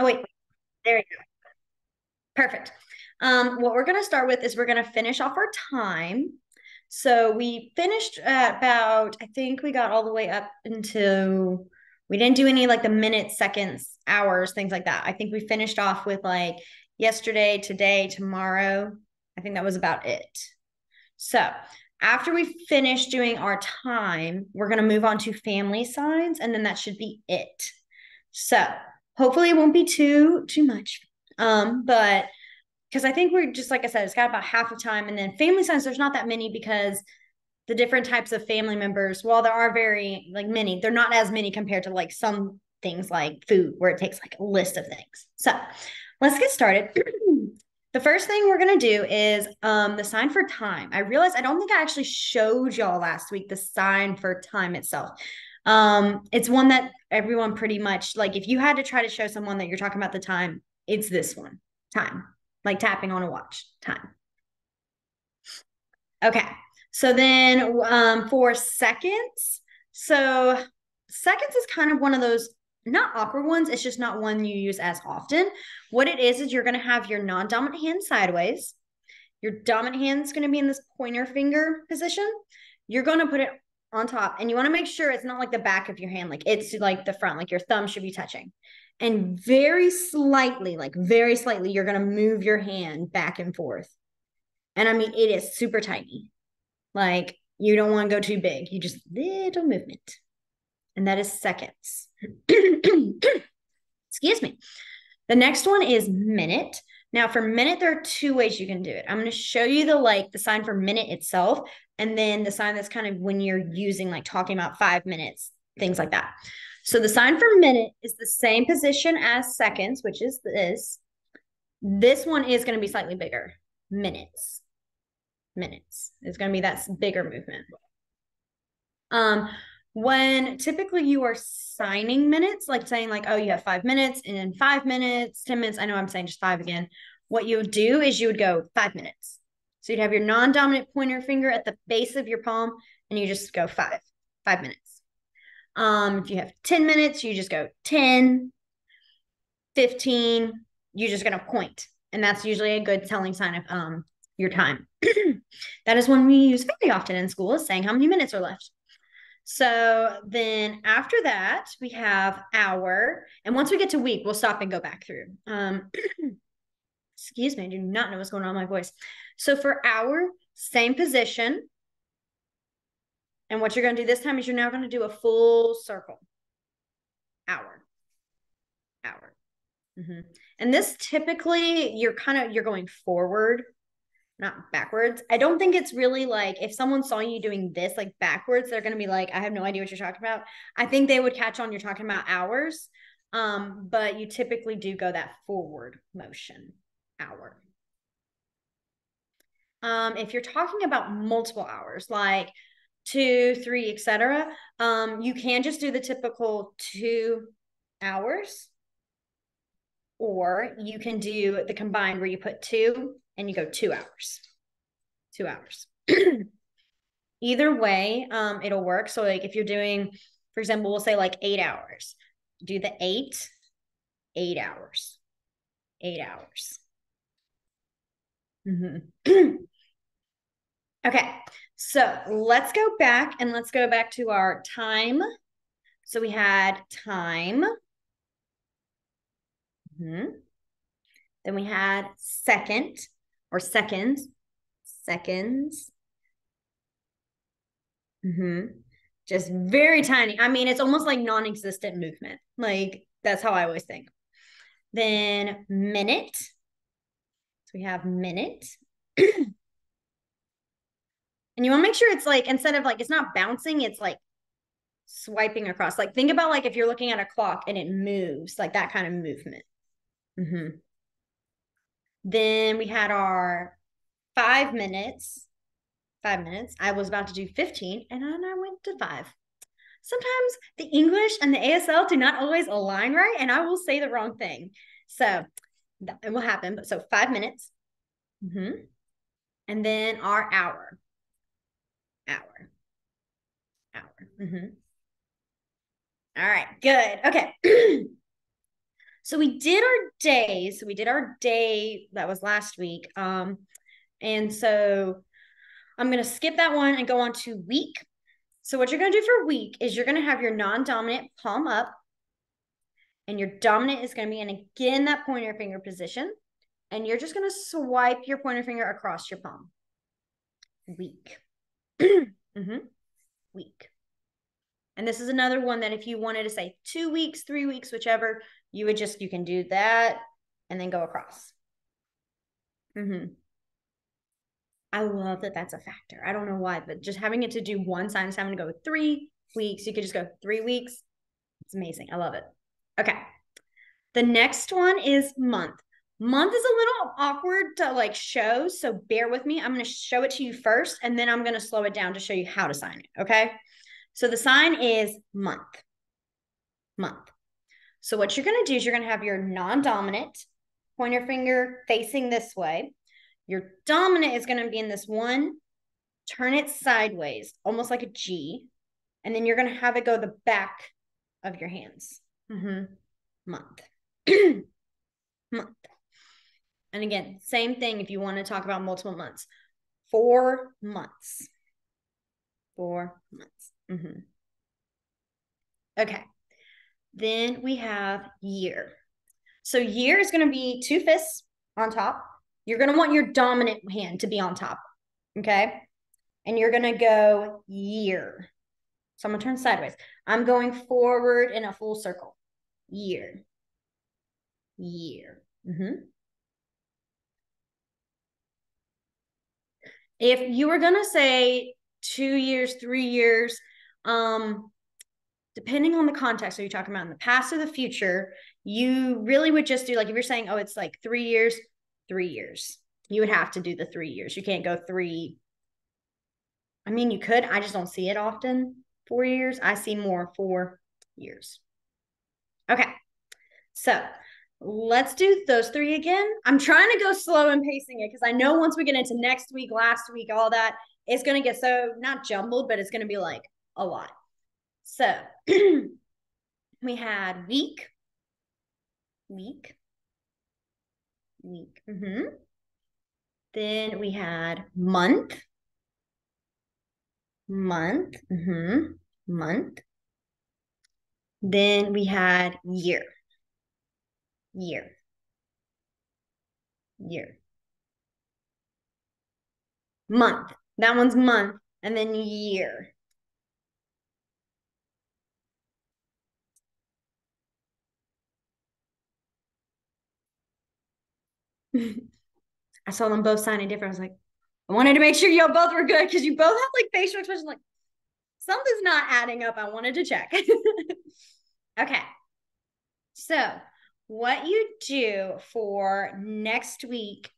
Oh, wait, there you go. Perfect. Um, what we're going to start with is we're going to finish off our time. So we finished about, I think we got all the way up into, we didn't do any like the minutes, seconds, hours, things like that. I think we finished off with like yesterday, today, tomorrow. I think that was about it. So after we finish doing our time, we're going to move on to family signs, and then that should be it. So hopefully it won't be too too much. Um, but because I think we're just like I said, it's got about half of time, and then family signs. There's not that many because the different types of family members. While there are very like many, they're not as many compared to like some things like food, where it takes like a list of things. So let's get started. the first thing we're going to do is um, the sign for time. I realized I don't think I actually showed y'all last week the sign for time itself. Um, it's one that everyone pretty much like if you had to try to show someone that you're talking about the time, it's this one time, like tapping on a watch time. Okay. So then um, for seconds, so seconds is kind of one of those not awkward ones. It's just not one you use as often. What it is, is you're going to have your non dominant hand sideways. Your dominant hand's going to be in this pointer finger position. You're going to put it on top and you want to make sure it's not like the back of your hand, like it's like the front, like your thumb should be touching. And very slightly, like very slightly, you're going to move your hand back and forth. And I mean, it is super tiny. Like you don't want to go too big. You just little movement. And that is seconds. Excuse me. The next one is minute. Now for minute, there are two ways you can do it. I'm going to show you the like the sign for minute itself, and then the sign that's kind of when you're using like talking about five minutes, things like that. So the sign for minute is the same position as seconds, which is this. This one is going to be slightly bigger. Minutes. Minutes. It's going to be that bigger movement. Um, when typically you are signing minutes, like saying like, oh, you have five minutes and then five minutes, 10 minutes. I know I'm saying just five again. What you would do is you would go five minutes. So you'd have your non-dominant pointer finger at the base of your palm and you just go five, five minutes. Um, if you have 10 minutes, you just go 10, 15, you're just going to point. And that's usually a good telling sign of um, your time. that is one we use very often in school, is saying how many minutes are left. So then after that, we have hour. And once we get to week, we'll stop and go back through. Um, excuse me, I do not know what's going on my voice. So for hour, same position. And what you're going to do this time is you're now going to do a full circle. Hour. Hour. Mm-hmm. And this typically you're kind of you're going forward not backwards. I don't think it's really like if someone saw you doing this like backwards, they're gonna be like, I have no idea what you're talking about. I think they would catch on you're talking about hours. Um, but you typically do go that forward motion hour. Um, if you're talking about multiple hours, like two, three, etc., um, you can just do the typical two hours, or you can do the combined where you put two and you go two hours. Two hours. Either way, um, it'll work. So, like if you're doing, for example, we'll say like eight hours, do the eight, eight hours, eight hours. Mm-hmm. okay, so let's go back and let's go back to our time. So we had time. Mm-hmm. Then we had second or seconds. Seconds. Mm-hmm. Just very tiny. I mean, it's almost like non existent movement. Like, that's how I always think. Then minute. So we have minute. and you want to make sure it's like, instead of like, it's not bouncing, it's like swiping across. Like, think about like if you're looking at a clock and it moves, like that kind of movement. Mm-hmm. Then we had our five minutes. Five minutes. I was about to do 15 and then I went to five. Sometimes the English and the ASL do not always align right, and I will say the wrong thing. So it will happen. But so five minutes. Mm-hmm. And then our hour. Hour. Hour. Mm-hmm. All right, good. Okay. So we did our days. So we did our day that was last week. Um, and so I'm going to skip that one and go on to week. So what you're going to do for week is you're going to have your non-dominant palm up and your dominant is going to be in again that pointer finger position. And you're just going to swipe your pointer finger across your palm. Week. mm-hmm. Week. And this is another one that if you wanted to say two weeks, three weeks, whichever, you would just, you can do that and then go across. Mm-hmm. I love that that's a factor. I don't know why, but just having it to do one sign, having to go three weeks, you could just go three weeks. It's amazing. I love it. Okay. The next one is month. Month is a little awkward to like show, so bear with me. I'm going to show it to you first, and then I'm going to slow it down to show you how to sign it. Okay. So the sign is month. Month. So what you're going to do is you're going to have your non-dominant pointer finger facing this way. Your dominant is going to be in this one, turn it sideways, almost like a G. And then you're going to have it go the back of your hands. Mm-hmm. Month. month. And again, same thing if you want to talk about multiple months. Four months. Four months. Mm-hmm. Okay. Then we have year. So year is going to be two fists on top. You're going to want your dominant hand to be on top. Okay. And you're going to go year. So I'm going to turn sideways. I'm going forward in a full circle. Year. Year. Mm-hmm. If you were going to say two years, three years, um, depending on the context, are you talking about in the past or the future? You really would just do like if you're saying, oh, it's like three years, three years. You would have to do the three years. You can't go three. I mean, you could. I just don't see it often. Four years. I see more four years. Okay. So let's do those three again. I'm trying to go slow and pacing it because I know once we get into next week, last week, all that, it's going to get so not jumbled, but it's going to be like a lot. So we had week, week, week. Mm-hmm. Then we had month, month, mm-hmm. month. Then we had year, year, year. Month. That one's month. And then year. I saw them both signing different. I was like, I wanted to make sure y'all both were good because you both have like facial expressions like something's not adding up. I wanted to check. okay. So, what you do for next week,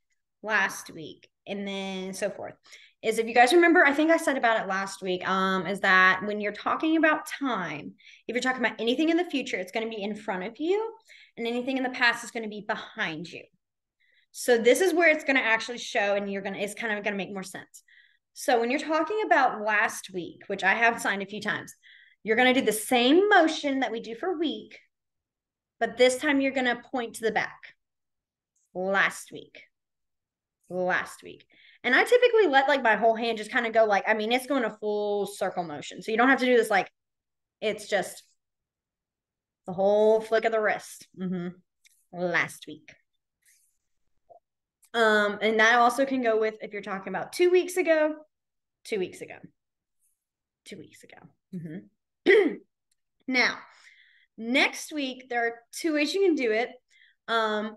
last week, and then so forth is if you guys remember, I think I said about it last week, um, is that when you're talking about time, if you're talking about anything in the future, it's going to be in front of you, and anything in the past is going to be behind you. So this is where it's going to actually show and you're going to, it's kind of going to make more sense. So when you're talking about last week, which I have signed a few times, you're going to do the same motion that we do for week, but this time you're going to point to the back. Last week. Last week. And I typically let like my whole hand just kind of go like, I mean, it's going a full circle motion. So you don't have to do this like, it's just the whole flick of the wrist. Mm-hmm. Last week. Um, and that also can go with if you're talking about two weeks ago, two weeks ago, two weeks ago. Mm-hmm. now, next week, there are two ways you can do it. Um,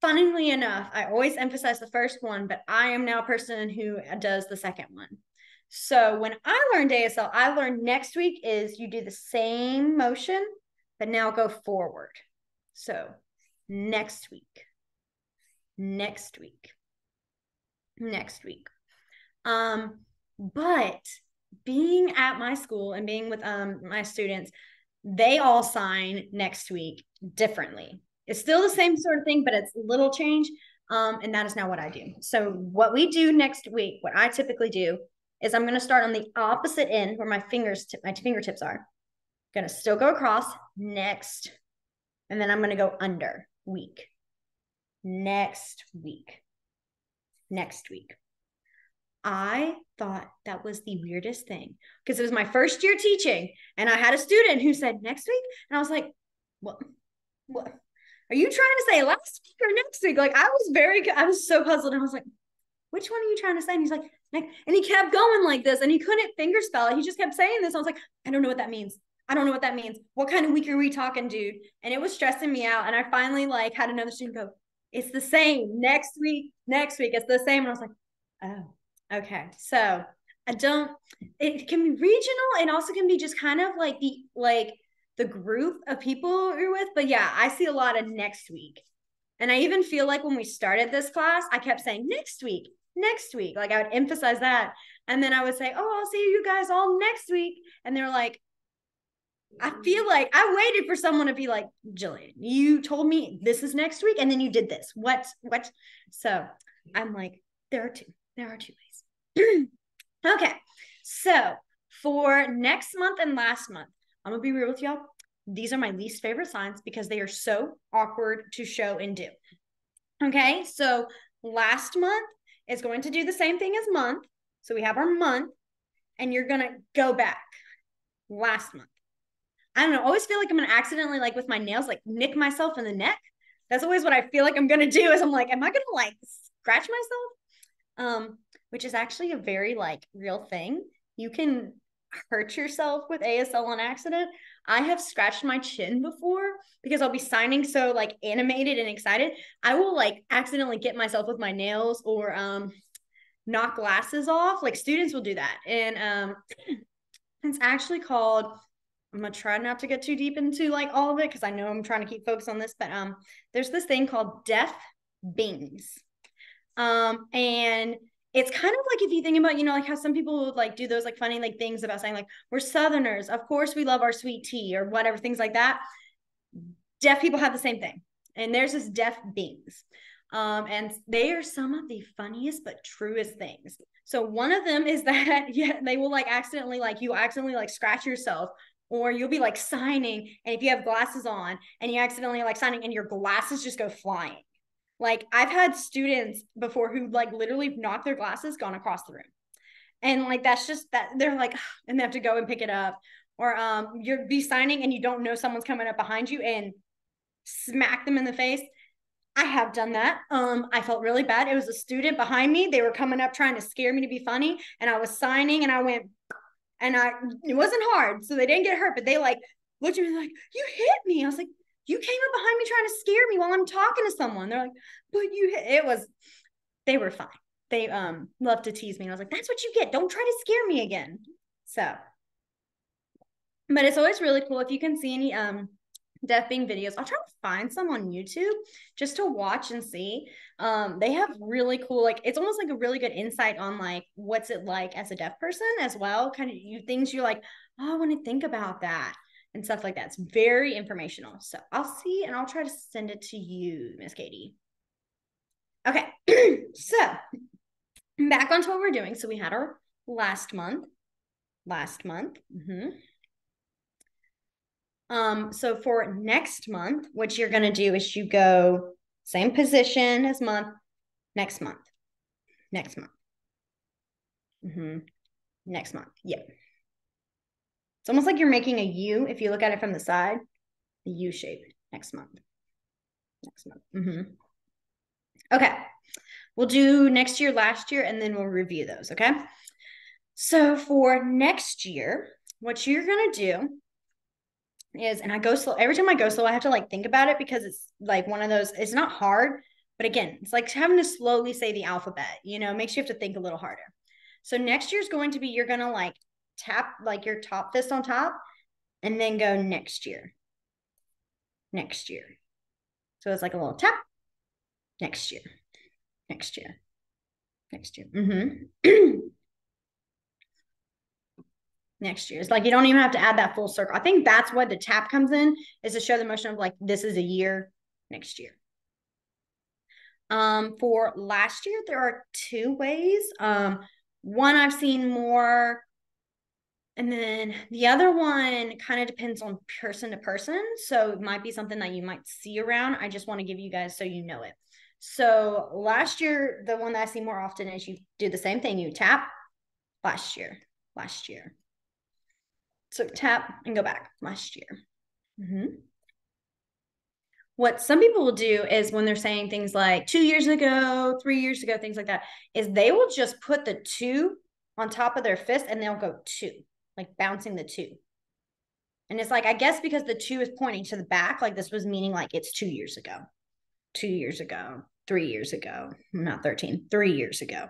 funnily enough, I always emphasize the first one, but I am now a person who does the second one. So when I learned ASL, I learned next week is you do the same motion, but now go forward. So next week next week. Next week. Um, but being at my school and being with um my students, they all sign next week differently. It's still the same sort of thing, but it's a little change. Um, and that is now what I do. So what we do next week, what I typically do is I'm going to start on the opposite end where my fingers, t- my fingertips are. Going to still go across next And then I'm going to go under week. Next week. Next week. I thought that was the weirdest thing because it was my first year teaching. And I had a student who said next week. And I was like, what? What? Are you trying to say last week or next week? Like, I was very, I was so puzzled. And I was like, which one are you trying to say? And he's like, next. And he kept going like this and he couldn't finger spell it. He just kept saying this. I was like, I don't know what that means. I don't know what that means. What kind of week are we talking, dude? And it was stressing me out. And I finally like had another student go, it's the same next week, next week, it's the same. And I was like, oh, okay. So I don't, it can be regional and also can be just kind of like the, like the group of people you're with. But yeah, I see a lot of next week. And I even feel like when we started this class, I kept saying next week, next week. Like I would emphasize that. And then I would say, oh, I'll see you guys all next week. And they're like, I feel like I waited for someone to be like, Gillian, you told me this is next week, and then you did this. What? What? So I'm like, there are two. There are two ways. okay. So for next month and last month, I'm gonna be real with y'all. These are my least favorite signs because they are so awkward to show and do. Okay. So last month is going to do the same thing as month. So we have our month, and you're gonna go back last month I don't know, always feel like I'm gonna accidentally like with my nails, like nick myself in the neck. That's always what I feel like I'm gonna do is I'm like, am I gonna like scratch myself? Um, which is actually a very like real thing. You can hurt yourself with ASL on accident. I have scratched my chin before because I'll be signing so like animated and excited. I will like accidentally get myself with my nails or um knock glasses off. Like students will do that. And um it's actually called I'm gonna try not to get too deep into like all of it because I know I'm trying to keep focus on this, but um, there's this thing called deaf bings, um, and it's kind of like if you think about you know like how some people would like do those like funny like things about saying like we're Southerners, of course we love our sweet tea or whatever things like that. Deaf people have the same thing, and there's this deaf bings, um, and they are some of the funniest but truest things. So one of them is that yeah, they will like accidentally like you accidentally like scratch yourself or you'll be like signing and if you have glasses on and you accidentally like signing and your glasses just go flying like i've had students before who like literally knocked their glasses gone across the room and like that's just that they're like and they have to go and pick it up or um you're be signing and you don't know someone's coming up behind you and smack them in the face I have done that. Um, I felt really bad. It was a student behind me. They were coming up trying to scare me to be funny, and I was signing, and I went and I it wasn't hard, so they didn't get hurt, but they like looked at me like, "You hit me." I was like, "You came up behind me trying to scare me while I'm talking to someone." They're like, "But you hit." It was, they were fine. They um loved to tease me, and I was like, "That's what you get. Don't try to scare me again." So, but it's always really cool if you can see any um deaf bing videos. I'll try to find some on YouTube just to watch and see. Um, they have really cool, like it's almost like a really good insight on like what's it like as a deaf person as well. Kind of you things you're like, oh, I want to think about that and stuff like that. It's very informational. So I'll see and I'll try to send it to you, Miss Katie. Okay, so back onto what we're doing. So we had our last month, last month. Mm-hmm. Um, so for next month, what you're going to do is you go same position as month, next month, next month. Mm-hmm. Next month. Yep. It's almost like you're making a U if you look at it from the side, the U shape next month. Next month. Mm-hmm. Okay. We'll do next year, last year, and then we'll review those. Okay. So for next year, what you're going to do is and I go slow every time I go slow, I have to like think about it because it's like one of those, it's not hard, but again, it's like having to slowly say the alphabet, you know, makes you have to think a little harder. So next year is going to be you're gonna like tap like your top fist on top and then go next year. Next year. So it's like a little tap next year. Next year. Next year. Mm-hmm. next year. It's like you don't even have to add that full circle. I think that's what the tap comes in is to show the motion of like this is a year next year. Um, for last year, there are two ways. Um, one I've seen more And then the other one kind of depends on person to person. So it might be something that you might see around. I just want to give you guys so you know it. So last year, the one that I see more often is you do the same thing. You tap last year, last year. So tap and go back last year. Mm-hmm. What some people will do is when they're saying things like two years ago, three years ago, things like that, is they will just put the two on top of their fist and they'll go two, like bouncing the two. And it's like, I guess because the two is pointing to the back, like this was meaning like it's two years ago, two years ago, three years ago, not 13, three years ago.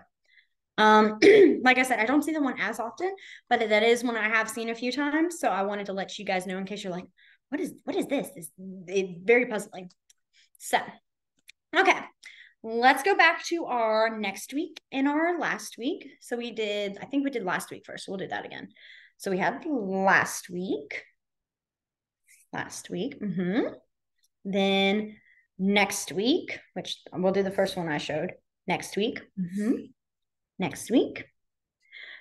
Um, like I said, I don't see the one as often, but that is one I have seen a few times. So I wanted to let you guys know in case you're like, what is what is this? This it's very puzzling. So okay, let's go back to our next week and our last week. So we did, I think we did last week first. We'll do that again. So we had last week. Last week. Mm-hmm. Then next week, which we'll do the first one I showed next week. Mm-hmm. Next week.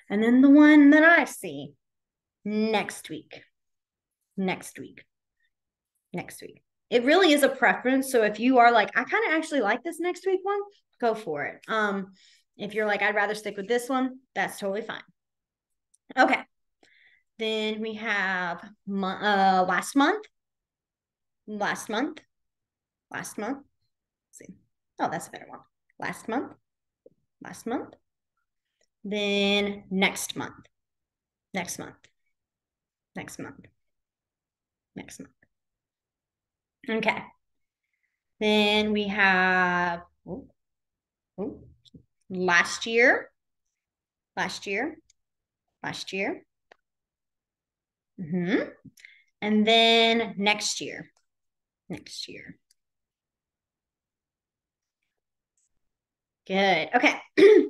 And then the one that I see next week. Next week. Next week. It really is a preference. So if you are like, I kind of actually like this next week one, go for it. Um, if you're like, I'd rather stick with this one, that's totally fine. Okay. Then we have uh, last month. Last month last month. Let's see. Oh, that's a better one. Last month. Last month. Then next month. Next month. Next month. Next month. Okay. Then we have oh, oh, last year. Last year. Last year. Mm-hmm. And then next year. Next year. Good. Okay.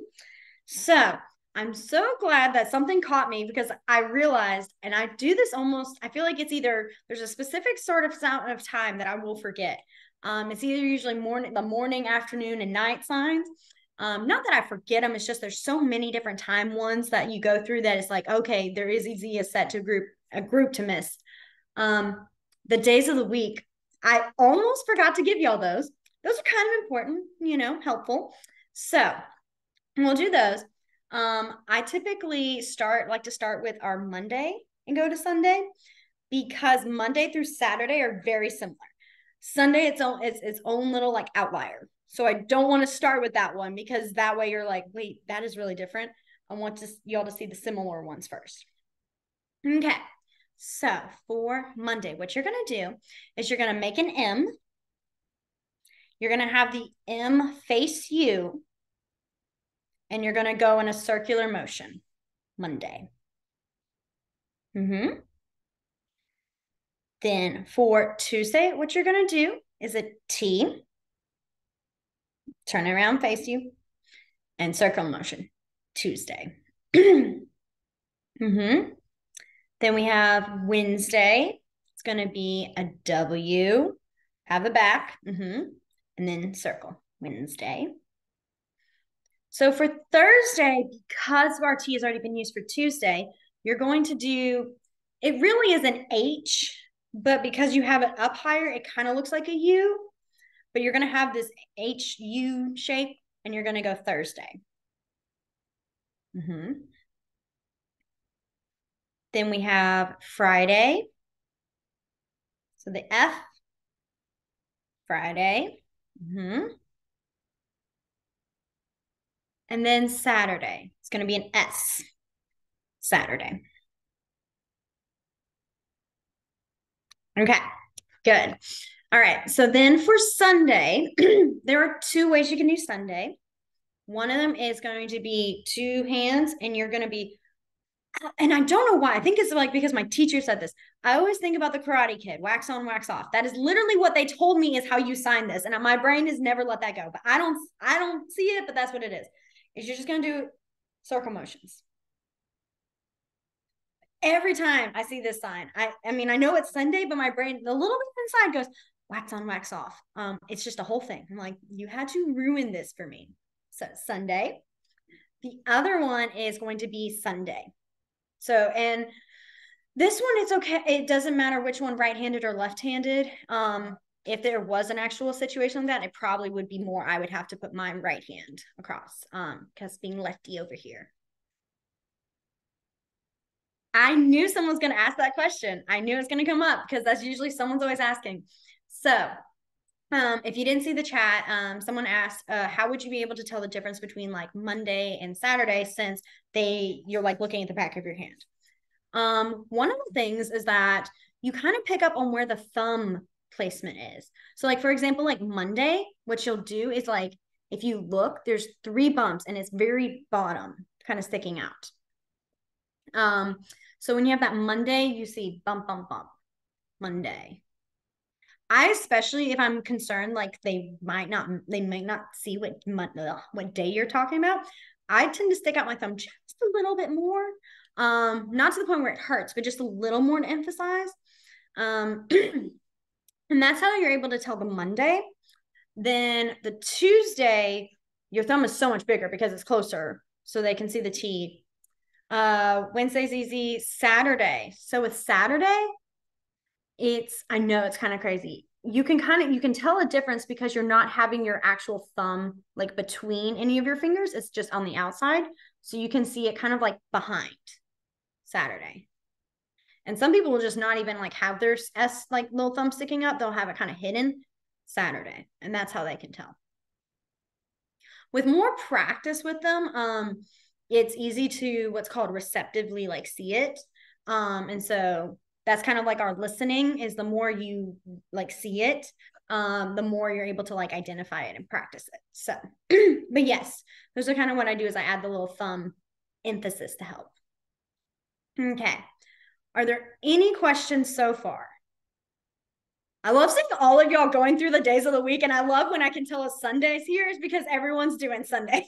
so I'm so glad that something caught me because I realized, and I do this almost, I feel like it's either there's a specific sort of sound of time that I will forget. Um, it's either usually morning, the morning, afternoon, and night signs. Um, not that I forget them, it's just there's so many different time ones that you go through that it's like, okay, there is easy a set to group a group to miss. Um, the days of the week, I almost forgot to give y'all those. Those are kind of important, you know, helpful. So we'll do those. Um, I typically start like to start with our Monday and go to Sunday because Monday through Saturday are very similar. Sunday its own it's its own little like outlier. So I don't want to start with that one because that way you're like, wait, that is really different. I want to y'all to see the similar ones first. Okay. So for Monday, what you're going to do is you're going to make an M you're going to have the M face you, and you're going to go in a circular motion Monday. Mm-hmm. Then for Tuesday, what you're going to do is a T, turn around, face you, and circle motion Tuesday. mm-hmm. Then we have Wednesday. It's going to be a W, have the back. Mm-hmm and then circle Wednesday. So for Thursday, because our T has already been used for Tuesday, you're going to do, it really is an H, but because you have it up higher, it kind of looks like a U, but you're going to have this H U shape and you're going to go Thursday. Mm-hmm. Then we have Friday. So the F, Friday. Mm-hmm. And then Saturday, it's going to be an S. Saturday. Okay, good. All right. So then for Sunday, there are two ways you can do Sunday. One of them is going to be two hands, and you're going to be and I don't know why. I think it's like because my teacher said this. I always think about the Karate Kid, wax on, wax off. That is literally what they told me is how you sign this, and my brain has never let that go. But I don't, I don't see it. But that's what it is. Is you're just gonna do circle motions every time I see this sign. I, I mean, I know it's Sunday, but my brain, the little bit inside goes wax on, wax off. Um, it's just a whole thing. I'm like, you had to ruin this for me. So Sunday. The other one is going to be Sunday. So, and This one, it's okay. It doesn't matter which one, right-handed or left-handed. Um, if there was an actual situation like that, it probably would be more. I would have to put my right hand across, um, because being lefty over here. I knew someone was going to ask that question. I knew it was going to come up because that's usually someone's always asking. So, um, if you didn't see the chat, um, someone asked, uh, how would you be able to tell the difference between like Monday and Saturday since they you're like looking at the back of your hand? Um, one of the things is that you kind of pick up on where the thumb placement is. So, like for example, like Monday, what you'll do is like if you look, there's three bumps and it's very bottom, kind of sticking out. Um, so when you have that Monday, you see bump, bump, bump, Monday. I especially if I'm concerned, like they might not, they might not see what month what day you're talking about. I tend to stick out my thumb just a little bit more, um, not to the point where it hurts, but just a little more to emphasize. Um, and that's how you're able to tell the Monday. Then the Tuesday, your thumb is so much bigger because it's closer, so they can see the T uh, Wednesday's easy. Saturday. So with Saturday, it's I know it's kind of crazy. You can kind of you can tell a difference because you're not having your actual thumb like between any of your fingers. It's just on the outside. So you can see it kind of like behind Saturday. And some people will just not even like have their S like little thumb sticking up. They'll have it kind of hidden Saturday. And that's how they can tell. With more practice with them, um, it's easy to what's called receptively like see it. Um, and so that's kind of like our listening is the more you like see it, um, the more you're able to like identify it and practice it. So, but yes, those are kind of what I do is I add the little thumb emphasis to help. Okay. Are there any questions so far? I love seeing all of y'all going through the days of the week, and I love when I can tell us Sundays here is because everyone's doing Sunday.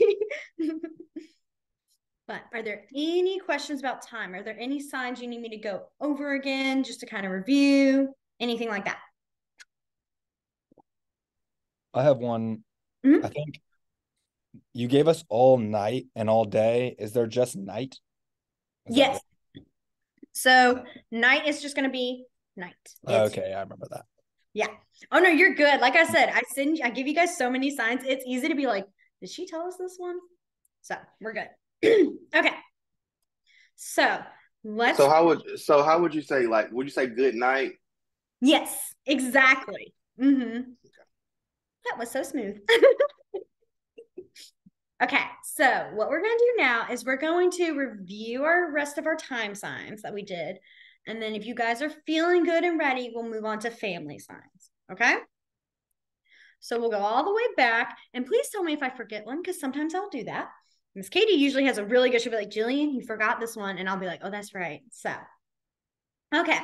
But are there any questions about time? Are there any signs you need me to go over again just to kind of review? Anything like that? I have one. Mm-hmm. I think you gave us all night and all day. Is there just night? Is yes. So night is just going to be night. It's, okay, I remember that. Yeah. Oh no, you're good. Like I said, I send I give you guys so many signs. It's easy to be like, did she tell us this one? So we're good. okay. So let's. So how would so how would you say like would you say good night? Yes, exactly. Mm-hmm. Okay. That was so smooth. okay, so what we're going to do now is we're going to review our rest of our time signs that we did. And then if you guys are feeling good and ready, we'll move on to family signs. Okay? So we'll go all the way back. And please tell me if I forget one, because sometimes I'll do that. Miss Katie usually has a really good, she'll be like, Gillian, you forgot this one. And I'll be like, oh, that's right. So, okay.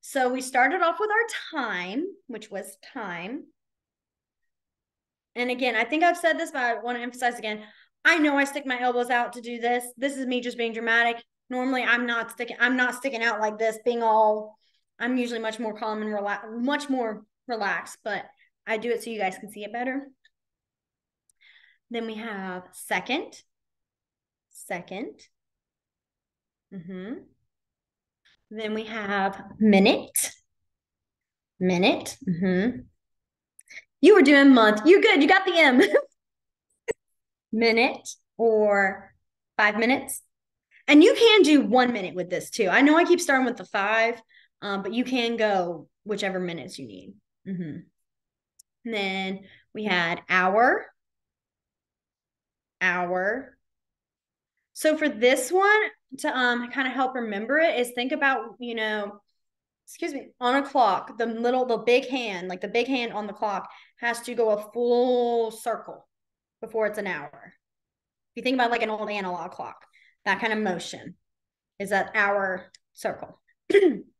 So we started off with our time, which was time. And again, I think I've said this, but I want to emphasize again. I know I stick my elbows out to do this. This is me just being dramatic. Normally, I'm not sticking. I'm not sticking out like this, being all. I'm usually much more calm and relax, much more relaxed. But I do it so you guys can see it better. Then we have second, second. Mm-hmm. Then we have minute, minute. Mm-hmm. You were doing month. You're good. You got the M. minute or five minutes. And you can do one minute with this too. I know I keep starting with the five, um, but you can go whichever minutes you need. Mm-hmm. then we had hour, hour, so for this one, to um kind of help remember it, is think about, you know, excuse me, on a clock, the little, the big hand, like the big hand on the clock has to go a full circle before it's an hour. If you think about like an old analog clock, that kind of motion is that hour circle.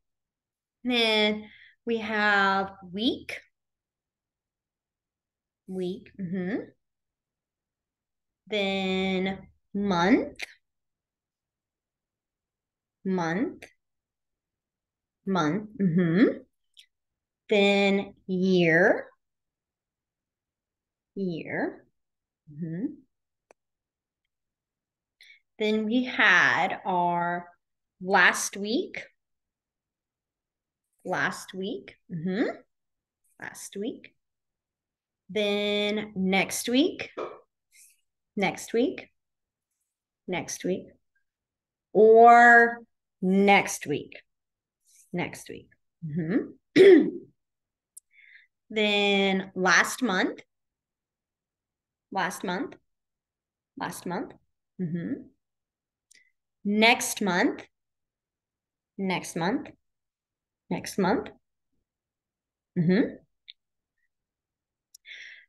then we have week. Week. Mm-hmm. Then month, month, month, mm-hmm. then year, year, mm-hmm. then we had our last week, last week. Mm-hmm. Last week. Then next week. Next week. Next week. Or next week. Next week. Mm-hmm. then last month. Last month. Last month. Mm-hmm. Next month. Next month. Next month. Mm-hmm.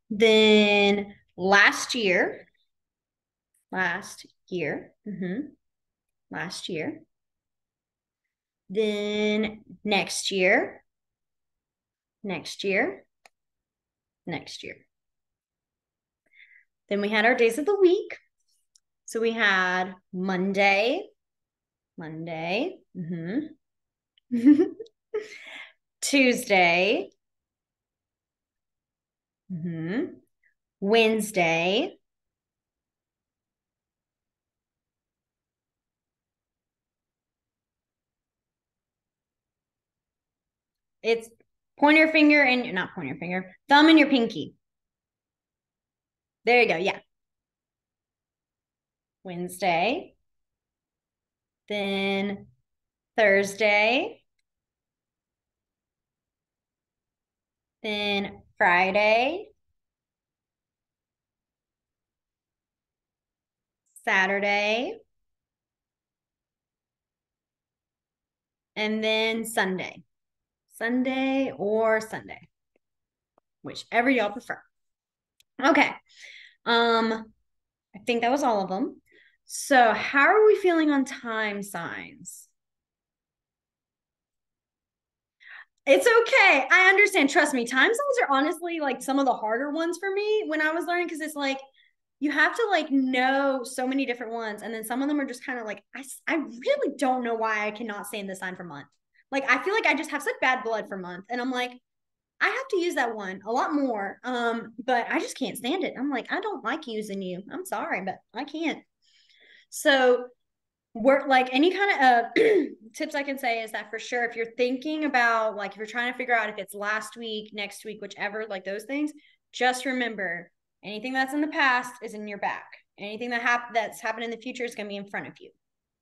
Then last year. Last year. Mm-hmm. Last year. Then next year. Next year. Next year. Then we had our days of the week. So we had Monday, Monday, mm-hmm. Tuesday, mm-hmm. Wednesday, it's point your finger and not point your finger, thumb and your pinky. There you go. Yeah. Wednesday, then Thursday, then Friday, Saturday, and then Sunday. Sunday or Sunday, whichever y'all prefer. Okay. Um, I think that was all of them. So, how are we feeling on time signs? It's okay. I understand. Trust me, time signs are honestly like some of the harder ones for me when I was learning because it's like you have to like know so many different ones. And then some of them are just kind of like, I, I really don't know why I cannot stand the sign for month. Like, I feel like I just have such bad blood for month. And I'm like, I have to use that one a lot more. Um, but I just can't stand it. I'm like, I don't like using you. I'm sorry, but I can't. So work like any kind of uh, tips I can say is that for sure, if you're thinking about like if you're trying to figure out if it's last week, next week, whichever, like those things, just remember anything that's in the past is in your back. Anything that hap- that's happened in the future is going to be in front of you.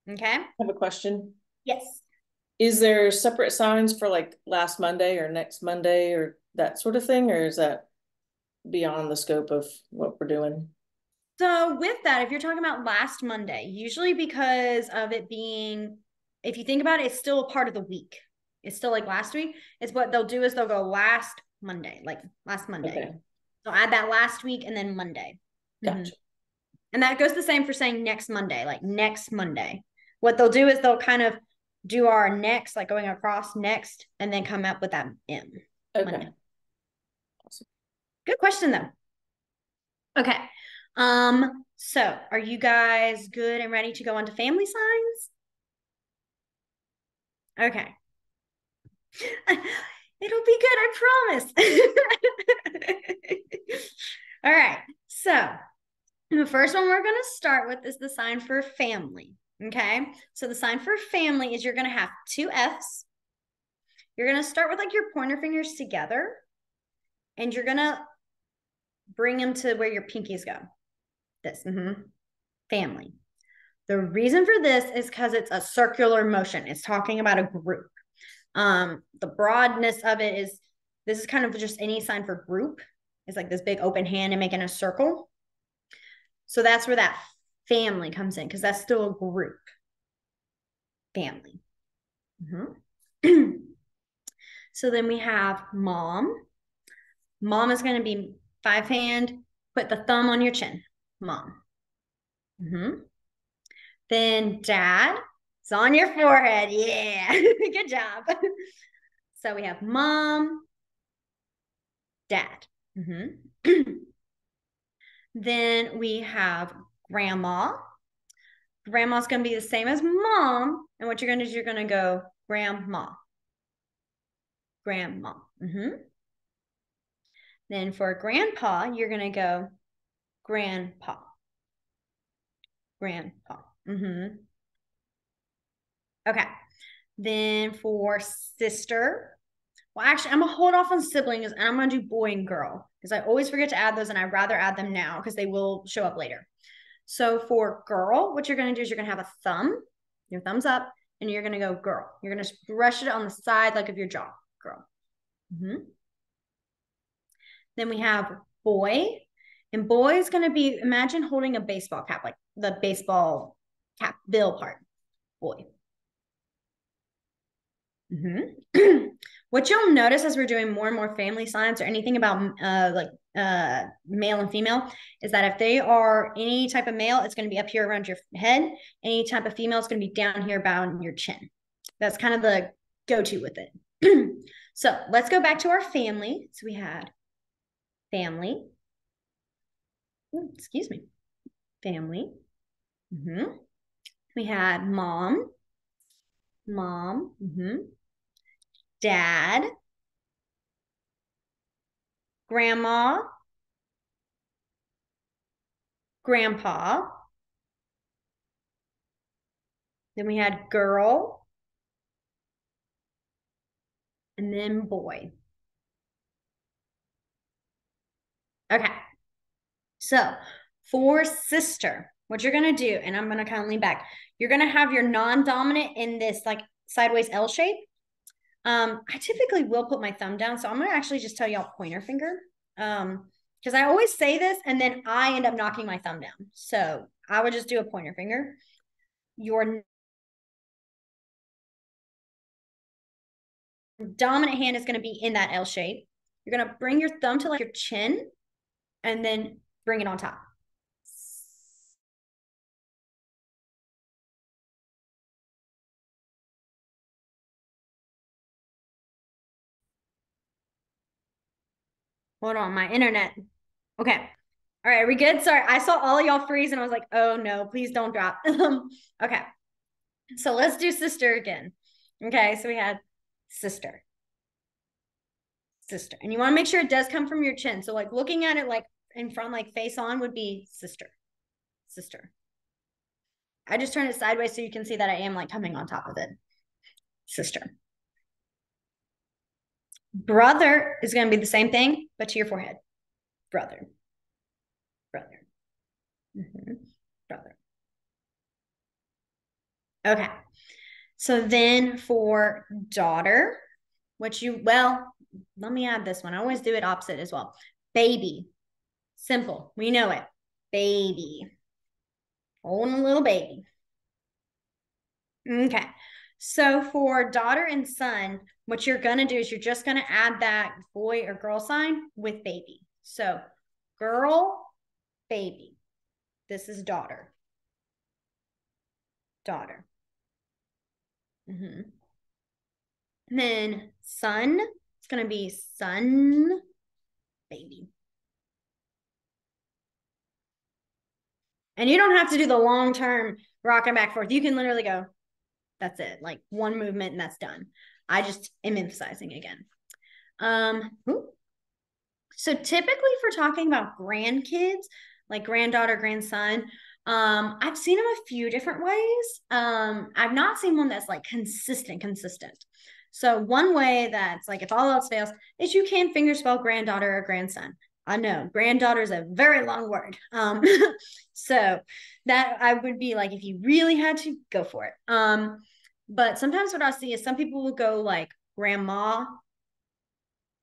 Okay. I have a question. Yes. Is there separate signs for like last Monday or next Monday or that sort of thing, or is that beyond the scope of what we're doing? So with that, if you're talking about last Monday, usually because of it being, if you think about it, it's still a part of the week. It's still like last week. It's what they'll do is they'll go last Monday, like last Monday. Okay. So add that last week and then Monday. Gotcha. Mm-hmm. And that goes the same for saying next Monday, like next Monday. What they'll do is they'll kind of do our next, like going across next, and then come up with that M. Okay. Awesome. Good question though. Okay. Um, so are you guys good and ready to go on to family signs? Okay. It'll be good, I promise. All right. So the first one we're going to start with is the sign for family. Okay. So the sign for family is you're going to have two F's. You're going to start with like your pointer fingers together and you're going to bring them to where your pinkies go this mm-hmm. family. The reason for this is because it's a circular motion. It's talking about a group. Um, the broadness of it is this is kind of just any sign for group. It's like this big open hand and making a circle. So that's where that family comes in because that's still a group. Family. Mm-hmm. so then we have mom. Mom is going to be five hand, put the thumb on your chin mom. Mm-hmm. Then dad, it's on your forehead. Yeah, good job. so we have mom, dad. Mm-hmm. then we have grandma. Grandma's going to be the same as mom. And what you're going to do, is you're going to go grandma. Grandma. Mm-hmm. Then for grandpa, you're going to go grandpa. Grandpa. Mm-hmm. Okay. Then for sister, Well, actually, I'm gonna hold off on siblings and I'm gonna do boy and girl because I always forget to add those and I'd rather add them now because they will show up later. So for girl, what you're gonna do is you're gonna have a thumb, your thumbs up, and you're gonna go girl. You're gonna brush it on the side like of your jaw, girl. Mm-hmm. Then we have boy, and boy is gonna be imagine holding a baseball cap, like the baseball cap bill part, boy. Mm-hmm. what you'll notice as we're doing more and more family science or anything about uh, like uh, male and female is that if they are any type of male, it's going to be up here around your head. Any type of female, is going to be down here about your chin. That's kind of the go-to with it. so let's go back to our family. So we had family. Ooh, excuse me. Family. Mm-hmm. We had mom. Mom. Mm-hmm dad, grandma, grandpa. Then we had girl, and then boy. Okay. So for sister, what you're going to do, and I'm going to kind of lean back, you're going to have your non-dominant in this like sideways L shape. Um, I typically will put my thumb down. So I'm gonna actually just tell y'all pointer finger. Um, because I always say this and then I end up knocking my thumb down. So I would just do a pointer finger. Your dominant hand is going to be in that L shape. You're going to bring your thumb to like your chin and then bring it on top. Hold on, my internet. Okay. All right, are we good? Sorry, I saw all of y'all freeze and I was like, oh no, please don't drop. okay. So let's do sister again. Okay, so we had sister. Sister. And you want to make sure it does come from your chin. So like looking at it like in front, like face on would be sister. Sister. I just turn it sideways so you can see that I am like coming on top of it. Sister. Brother is going to be the same thing, but to your forehead. Brother. Brother. Mm-hmm. Brother. Okay. So then for daughter, which you, well, let me add this one. I always do it opposite as well. Baby. Simple. We know it. Baby. Holding a little baby. Okay. So for daughter and son, what you're going to do is you're just going to add that boy or girl sign with baby. So girl, baby. This is daughter. Daughter. Mm-hmm. And then son, it's going to be son, baby. And you don't have to do the long term rocking back forth. You can literally go that's it. Like one movement and that's done. I just am emphasizing again. Um, so typically for talking about grandkids, like granddaughter, grandson, um, I've seen them a few different ways. Um, I've not seen one that's like consistent, consistent. So one way that's like if all else fails is you can finger spell granddaughter or grandson. I know granddaughter is a very long word. Um, so that I would be like, if you really had to go for it. Um, but sometimes what I see is some people will go like grandma,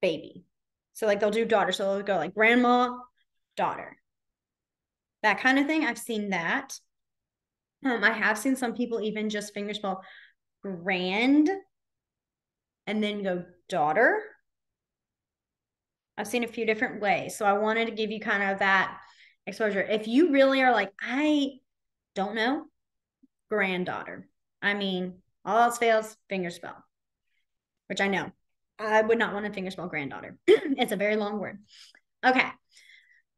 baby. So like they'll do daughter. So they'll go like grandma, daughter. That kind of thing. I've seen that. Um, I have seen some people even just fingerspell grand and then go daughter. I've seen a few different ways. So I wanted to give you kind of that exposure. If you really are like, I don't know, granddaughter. I mean, all else fails, fingerspell, which I know. I would not want to fingerspell granddaughter. it's a very long word. Okay.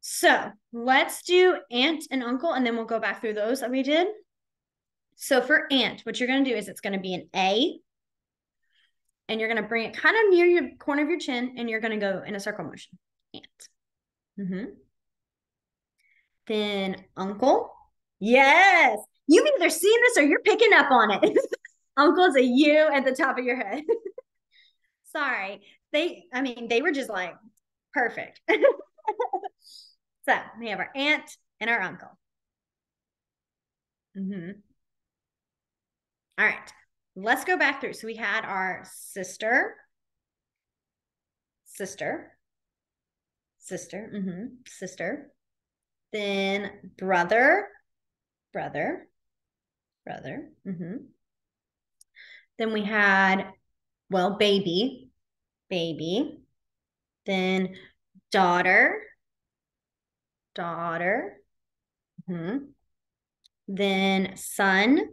So let's do aunt and uncle, and then we'll go back through those that we did. So for aunt, what you're going to do is it's going to be an A, and you're going to bring it kind of near your corner of your chin, and you're going to go in a circle motion. Aunt. Mm-hmm. Then uncle. Yes. You've either seen this or you're picking up on it. Uncle's a U at the top of your head. Sorry. They, I mean, they were just like perfect. so we have our aunt and our uncle. Mm-hmm. All right. Let's go back through. So we had our sister, sister, sister, mm-hmm, sister, then brother, brother, brother. Mm-hmm. Then we had, well, baby, baby. Then daughter, daughter. Mm-hmm. Then son,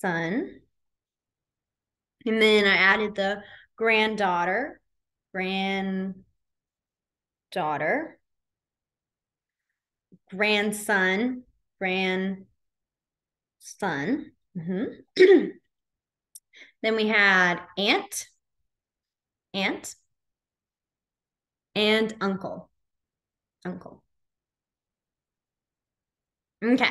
son. And then I added the granddaughter, granddaughter, grandson, grandson. Mm-hmm. then we had aunt, aunt, and uncle, uncle. Okay.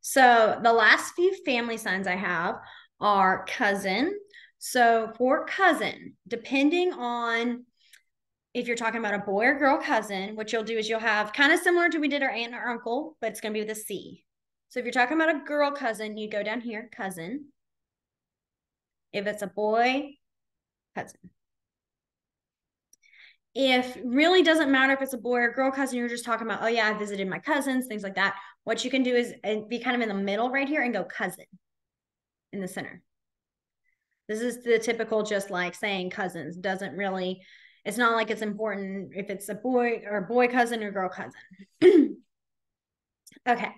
So the last few family signs I have are cousin. So for cousin, depending on if you're talking about a boy or girl cousin, what you'll do is you'll have kind of similar to we did our aunt or uncle, but it's going to be with a C. So if you're talking about a girl cousin, you go down here, cousin. If it's a boy, cousin. If really doesn't matter if it's a boy or girl cousin, you're just talking about, oh yeah, I visited my cousins, things like that. What you can do is uh, be kind of in the middle right here and go cousin in the center. This is the typical just like saying cousins. Doesn't really, it's not like it's important if it's a boy or boy cousin or girl cousin. okay.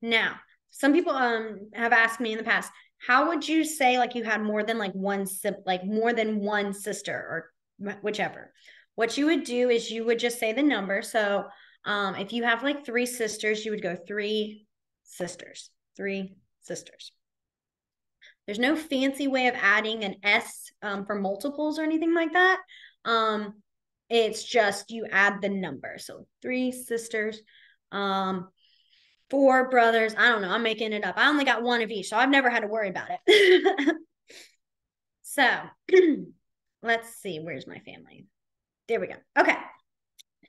Now, some people um have asked me in the past, how would you say like you had more than like one like more than one sister or whichever? What you would do is you would just say the number. So um, if you have like three sisters, you would go three sisters, three sisters. There's no fancy way of adding an S um, for multiples or anything like that. Um, it's just you add the number. So three sisters, um, four brothers. I don't know. I'm making it up. I only got one of each, so I've never had to worry about it. so let's see. Where's my family? There we go. Okay.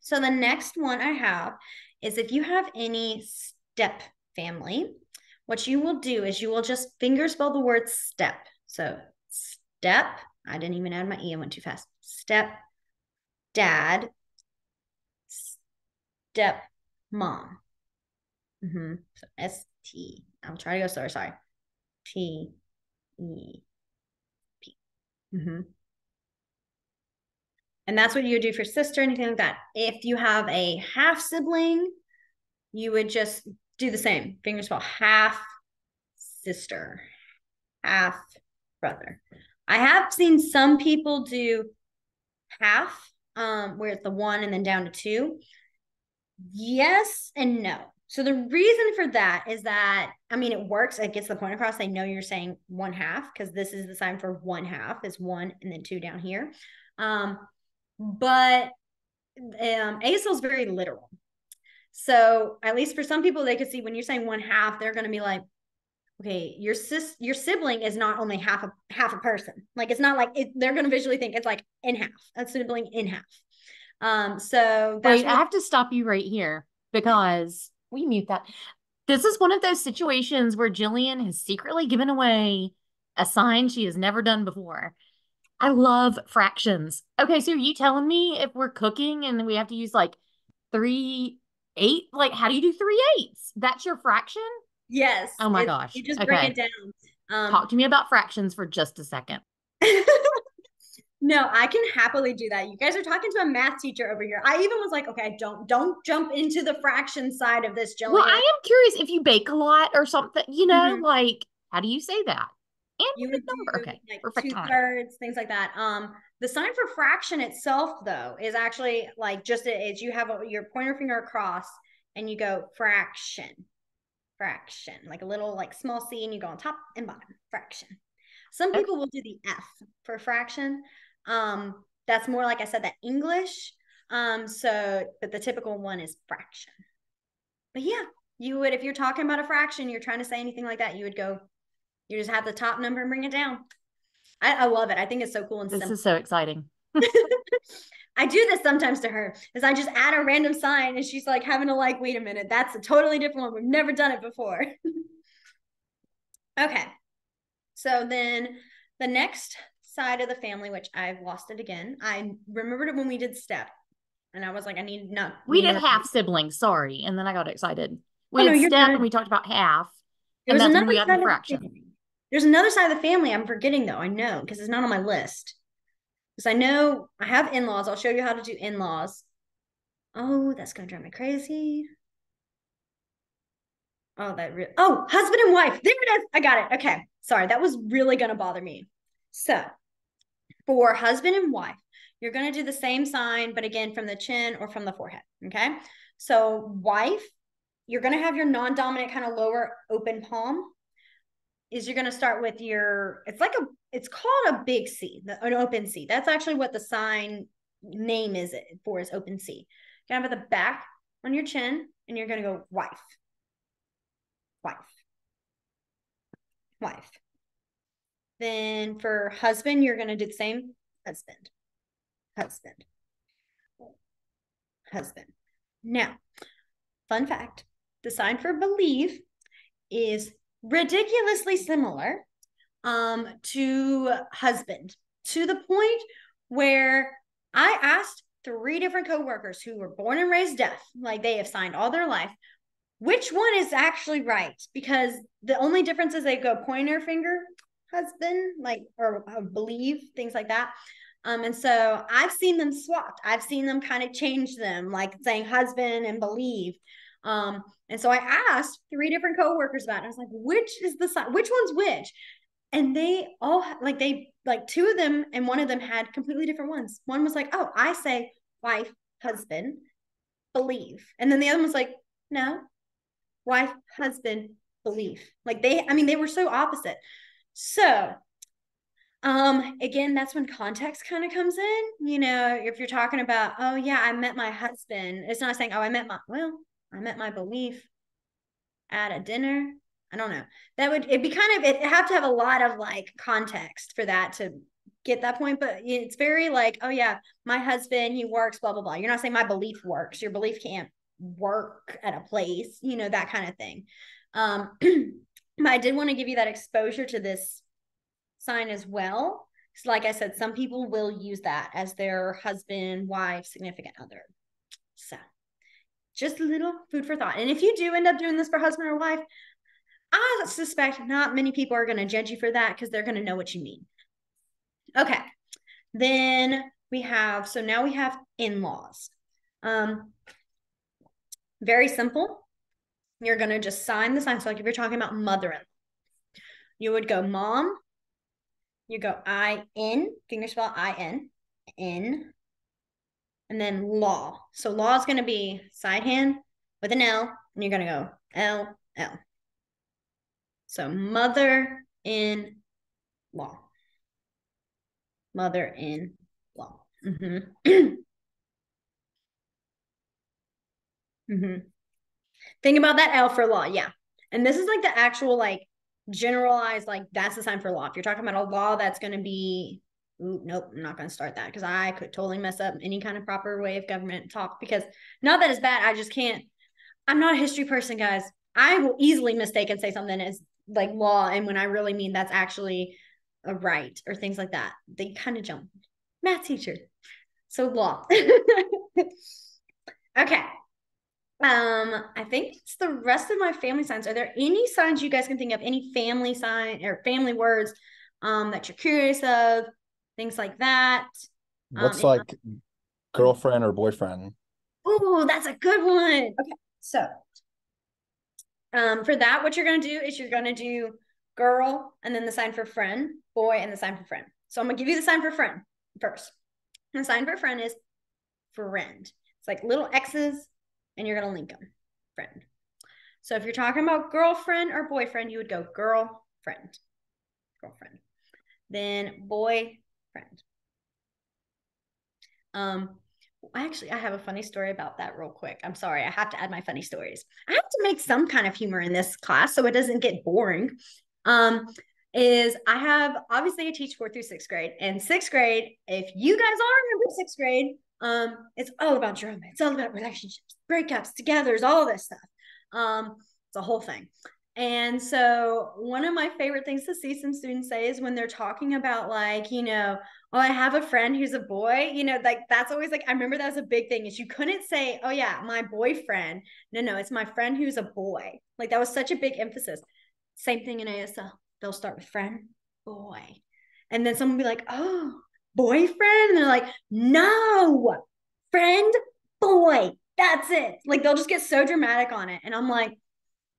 So the next one I have is if you have any step family, what you will do is you will just finger spell the word step. So step, I didn't even add my E, I went too fast. Step, dad, step, mom. Mm-hmm. So S T. I'm trying to go slower, sorry. T E P. Mm-hmm. And that's what you would do for sister, anything like that. If you have a half sibling, you would just do the same. Fingerspell half sister, half brother. I have seen some people do half, um, where it's the one and then down to two. Yes and no. So the reason for that is that I mean it works. It gets the point across. I know you're saying one half because this is the sign for one half is one and then two down here. Um, but um, ASL is very literal. So at least for some people, they could see when you're saying one half, they're going to be like, okay, your sis, your sibling is not only half a half a person. Like it's not like it, they're going to visually think it's like in half, a sibling in half. Um, so wait, I have to stop you right here because we mute that. This is one of those situations where Gillian has secretly given away a sign she has never done before. I love fractions. Okay, so are you telling me if we're cooking and we have to use like three eight, like how do you do three eighths? That's your fraction? Yes. Oh my gosh. You just okay. bring it down. Um, Talk to me about fractions for just a second. no, I can happily do that. You guys are talking to a math teacher over here. I even was like, okay, don't don't jump into the fraction side of this, Gillian. Well, I am curious if you bake a lot or something, you know, mm-hmm. like how do you say that? and you would number. Okay, like perfect. Two thirds, things like that. Um, the sign for fraction itself, though, is actually like just is you have a, your pointer finger across and you go fraction, fraction, like a little like small c, and you go on top and bottom fraction. Some people will do the F for fraction. Um, that's more like I said, that English. Um, so but the typical one is fraction. But yeah, you would if you're talking about a fraction, you're trying to say anything like that, you would go you just have the top number and bring it down. I, I love it. I think it's so cool and This simple. is so exciting. I do this sometimes to her is I just add a random sign and she's like having to like, wait a minute, that's a totally different one. We've never done it before. okay. So then the next side of the family, which I've lost it again. I remembered it when we did step. And I was like, I need not We did to- half siblings, sorry. And then I got excited. Oh, we Oh, no, step and we talked about half. There And was that's when another we got the fraction. There's another side of the family I'm forgetting though. I know because it's not on my list. Because I know I have in-laws. I'll show you how to do in-laws. Oh, that's gonna drive me crazy. Oh, that re- oh, husband and wife. There it is. I got it. Okay. Sorry, that was really gonna bother me. So for husband and wife, you're gonna do the same sign, but again from the chin or from the forehead. Okay. So wife, you're gonna have your non-dominant kind of lower open palm. Is you're gonna start with your, it's like a, it's called a big C, the, an open C. That's actually what the sign name is it for is open C. You're gonna have at the back on your chin, and you're gonna go wife, wife, wife. Then for husband, you're gonna do the same husband, husband, husband. Now, fun fact the sign for believe is ridiculously similar um, to husband to the point where I asked three different coworkers who were born and raised deaf, like they have signed all their life, which one is actually right? Because the only difference is they go pointer finger husband, like or, believe things like that. Um, and so I've seen them swapped. I've seen them kind of change them, like saying husband and believe. Um, and so I asked three different coworkers about it. I was like, which is the sign? Which one's which? And they all like they like two of them and one of them had completely different ones. One was like, oh, I say wife, husband, believe. And then the other one was like, no, wife, husband, believe. Like they, I mean, they were so opposite. So um again that's when context kind of comes in you know if you're talking about oh yeah i met my husband it's not saying oh i met my well i met my belief at a dinner i don't know. That would it'd be kind of it have to have a lot of like context for that to get that point but it's very like oh yeah my husband he works blah blah blah. You're not saying my belief works your belief can't work at a place you know that kind of thing. Um i did want to give you that exposure to this sign as well. So like I said, some people will use that as their husband, wife, significant other. So just a little food for thought. And if you do end up doing this for husband or wife, I suspect not many people are going to judge you for that because they're going to know what you mean. Okay. Then we have, so now we have in-laws. Um, very simple. You're going to just sign the sign. So like if you're talking about mother-in-law, you would go mom, you go I N, finger spell I N, N, and then law. So law is going to be side hand with an L, and you're going to go L, L. So mother in law. Mother in law. Mm-hmm. mm-hmm. Think about that L for law. Yeah. And this is like the actual, like, generalized like that's the sign for law. If you're talking about a law that's going to be ooh, nope i'm not going to start that because i could totally mess up any kind of proper way of government talk because not that it's bad i just can't i'm not a history person guys. I will easily mistake and say something as like law and when i really mean that's actually a right or things like that they kind of jump. Math teacher. So law. Okay um, I think it's the rest of my family signs. Are there any signs you guys can think of? Any family sign or family words um that you're curious of? Things like that. What's Um, like girlfriend or boyfriend? Oh, that's a good one. Okay, so um for that, what you're gonna do is you're gonna do girl and then the sign for friend, boy, and the sign for friend. So I'm gonna give you the sign for friend first. And the sign for friend is friend. It's like little X's and you're going to link them friend. So if you're talking about girlfriend or boyfriend, you would go girlfriend, girlfriend, then boyfriend. Um, actually, I have a funny story about that real quick. I'm sorry, I have to add my funny stories. I have to make some kind of humor in this class so it doesn't get boring. Um, is I have obviously I teach fourth through sixth grade, and sixth grade, if you guys are in sixth grade, um, it's all about drama. It's all about relationships, breakups, togethers, all this stuff. Um, it's a whole thing. And so, one of my favorite things to see some students say is when they're talking about, like, you know, oh, I have a friend who's a boy, you know, like that's always like, I remember that was a big thing is you couldn't say, oh, yeah, my boyfriend. No, no, it's my friend who's a boy. Like, that was such a big emphasis. Same thing in ASL. They'll start with friend, boy. And then someone will be like, oh, boyfriend. And they're like, no, friend, boy. That's it. Like, they'll just get so dramatic on it. And I'm like,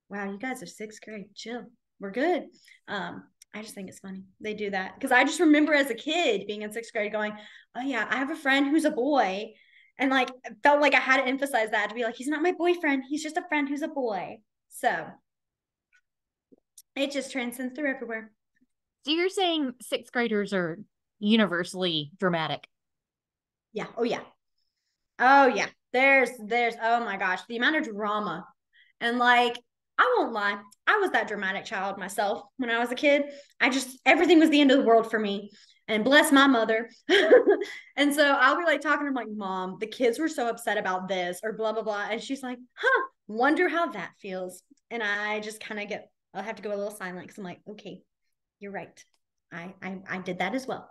wow, you guys are sixth grade. Chill. We're good. Um, I just think it's funny they do that because I just remember as a kid being in sixth grade going, oh yeah, I have a friend who's a boy, and like felt like I had to emphasize that to be like, he's not my boyfriend, he's just a friend who's a boy. So it just transcends through everywhere. So you're saying sixth graders are universally dramatic? Yeah. Oh yeah. Oh yeah. There's there's oh my gosh, the amount of drama and like I won't lie. I was that dramatic child myself when I was a kid. I just, everything was the end of the world for me. And bless my mother. and so I'll be like talking to her, like, Mom, the kids were so upset about this or blah, blah, blah. And she's like, Huh, wonder how that feels. And I just kind of get, I'll have to go a little silent because I'm like, Okay, you're right. I, I, I did that as well.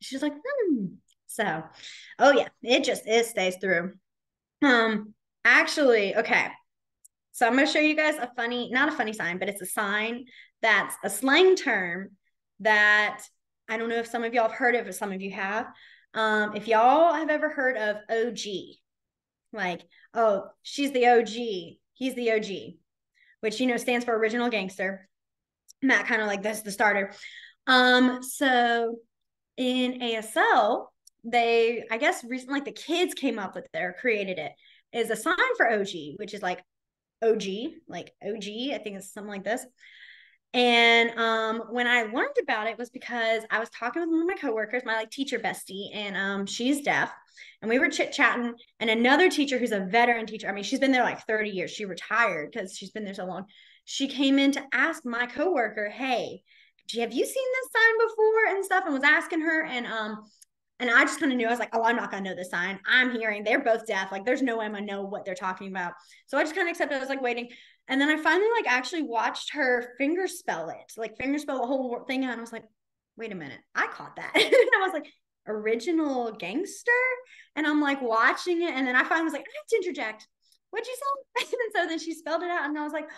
She's like, Hmm. So, oh yeah, it just, it stays through. Um, actually, okay. So I'm going to show you guys a funny, not a funny sign, but it's a sign that's a slang term that I don't know if some of y'all have heard of, if some of you have. Um, if y'all have ever heard of OG, like, oh, she's the OG, he's the OG, which you know stands for original gangster. Matt kind of like this, the starter. Um, so in ASL, they, I guess recently, like the kids came up with their created it, is a sign for OG, which is like OG, like OG, I think it's something like this. And um, when I learned about it was because I was talking with one of my coworkers, my like teacher bestie, and um, she's deaf. And we were chit chatting, and another teacher who's a veteran teacher. I mean, she's been there like 30 years. She retired because she's been there so long. She came in to ask my coworker, "Hey, have you seen this sign before?" and stuff, and was asking her. And um, and I just kind of knew I was like, oh, I'm not gonna know the sign. I'm hearing they're both deaf. Like, there's no way I'm gonna know what they're talking about. So I just kind of accepted. I was like waiting, and then I finally like actually watched her finger spell it, like finger spell the whole thing out. And I was like, wait a minute, I caught that. and I was like, original gangster, and I'm like watching it, and then I finally was like, I have to interject. What'd you say? and so then she spelled it out, and I was like,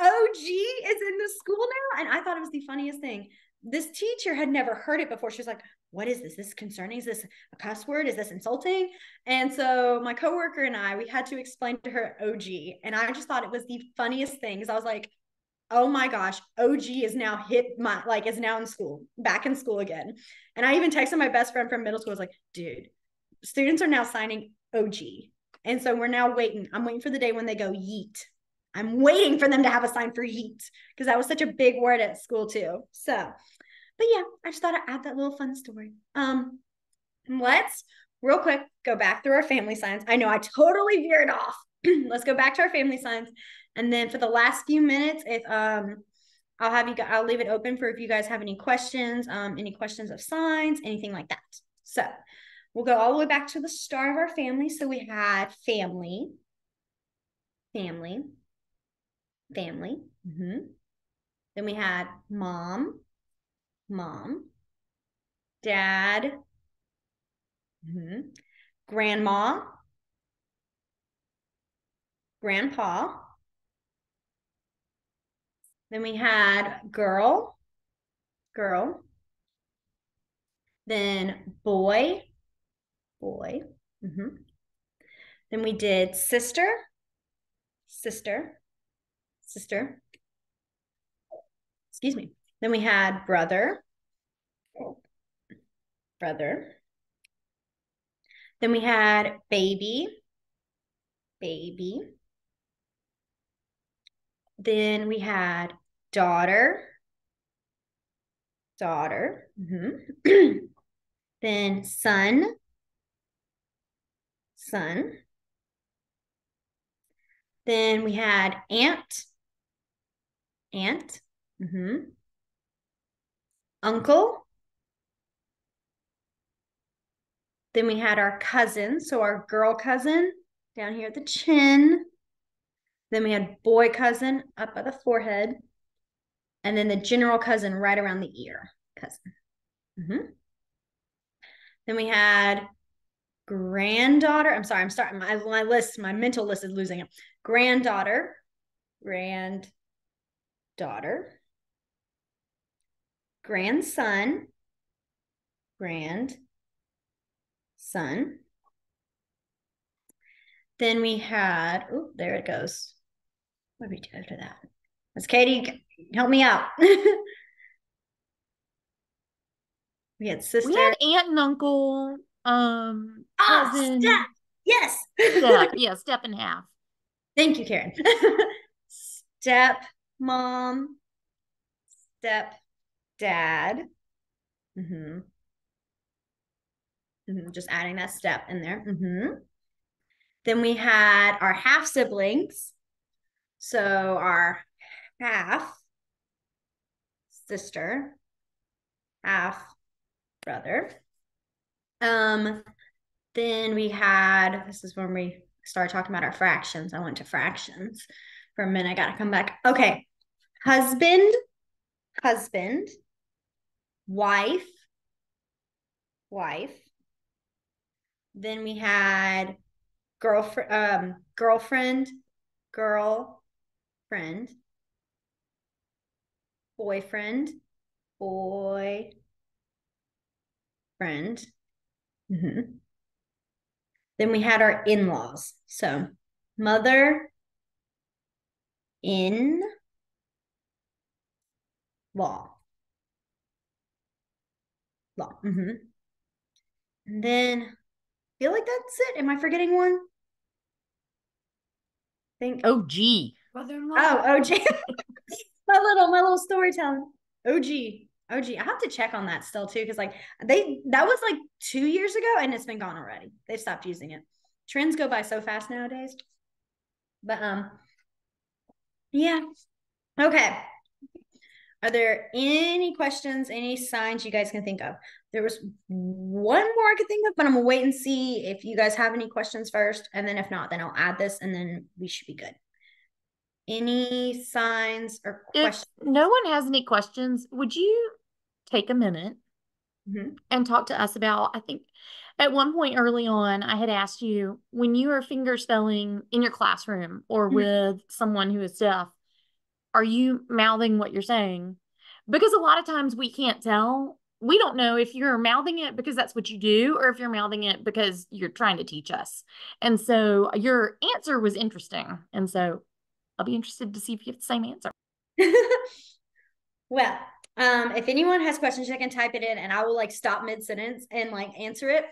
OG is in the school now, and I thought it was the funniest thing this teacher had never heard it before. She was like, what is this? This is concerning? Is this a cuss word? Is this insulting? And so my coworker and I, we had to explain to her OG. And I just thought it was the funniest thing because I was like, oh my gosh, OG is now hit my like is now in school, back in school again. And I even texted my best friend from middle school. I was like, dude, students are now signing OG. And so we're now waiting. I'm waiting for the day when they go yeet. I'm waiting for them to have a sign for yeet because that was such a big word at school too. So but yeah, I just thought I'd add that little fun story. Um, let's real quick go back through our family signs. I know I totally veered off. let's go back to our family signs. And then for the last few minutes, if um I'll have you I'll leave it open for if you guys have any questions, um, any questions of signs, anything like that. So we'll go all the way back to the start of our family. So we had family, family, family. Mm-hmm. Then we had mom, mom, dad, mm-hmm, grandma, grandpa. Then we had girl, girl. Then boy, boy. Mm-hmm. Then we did sister, sister, sister. Excuse me. Then we had brother, brother. Then we had baby, baby. Then we had daughter, daughter. Mm-hmm. then son, son. Then we had aunt, aunt. Mm-hmm. uncle. Then we had our cousin, so our girl cousin down here at the chin. Then we had boy cousin up at the forehead. And then the general cousin right around the ear cousin. Mm-hmm. Then we had granddaughter. I'm sorry, I'm starting my, my list, my mental list is losing it. Granddaughter, granddaughter, grandson, grandson. Then we had, oh, there it goes. What did we do after that? Let's Katie, help me out. we had sister. We had aunt and uncle, um, ah, cousin. step. Yes. step, yeah, step and half. Thank you, Karen. step mom, step dad. Mm-hmm. Mm-hmm. Just adding that step in there. Mm-hmm. Then we had our half siblings. So our half sister, half brother. Um, then we had this is when we started talking about our fractions. I went to fractions for a minute. I got to come back. Okay. Husband, husband, wife, wife. Then we had girlfriend, um, girlfriend, girl, friend, boyfriend, boy, friend. Mm-hmm. Then we had our in laws. So mother, in law. Law. Mm-hmm. And then I feel like that's it. Am I forgetting one? think Oh, gee. Brother-in-law. Oh, OG. my little my little storytelling. OG. OG. I have to check on that still too, because like they that was like two years ago and it's been gone already. They've stopped using it. Trends go by so fast nowadays. But um yeah. Okay. Are there any questions, any signs you guys can think of? There was one more I could think of, but I'm gonna wait and see if you guys have any questions first. And then if not, then I'll add this and then we should be good. Any signs or questions? If no one has any questions, would you take a minute Mhm. and talk to us about? I think at one point early on, I had asked you when you are finger spelling in your classroom or Mhm. with someone who is deaf, are you mouthing what you're saying? Because a lot of times we can't tell. We don't know if you're mouthing it because that's what you do or if you're mouthing it because you're trying to teach us. And so your answer was interesting. And so I'll be interested to see if you have the same answer. well, um, if anyone has questions, they can type it in and I will like stop mid sentence and like answer it.